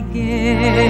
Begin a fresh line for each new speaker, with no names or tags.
begin.